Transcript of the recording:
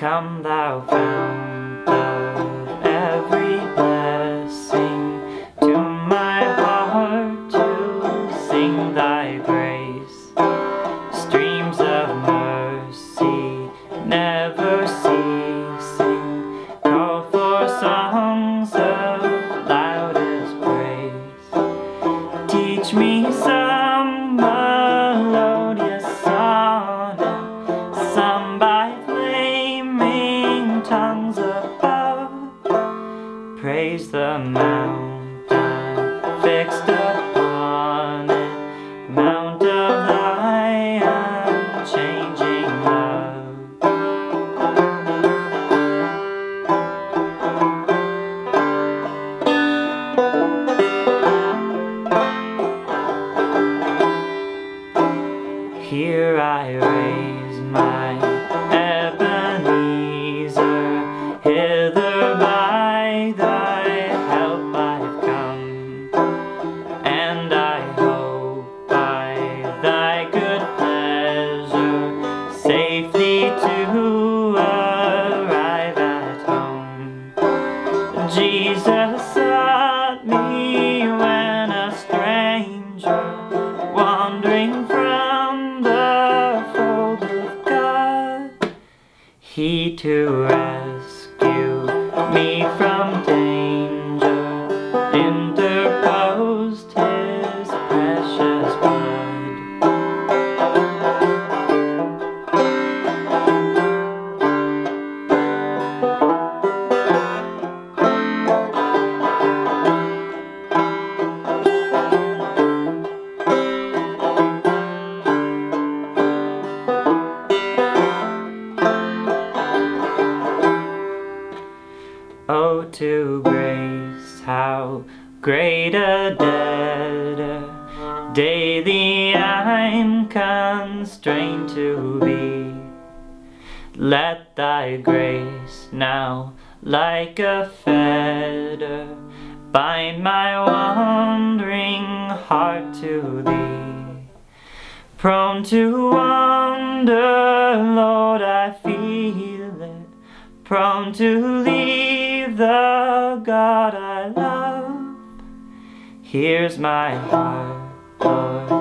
Come thou fount Praise the mountain fixed upon it, mount of thy unchanging love. Here I raise my He to rescue me from danger to grace, how great a debtor daily I'm constrained to be. Let thy grace now, like a fetter, bind my wandering heart to thee. Prone to wander, Lord, I feel it. Prone to leave the God I love. Here's my heart.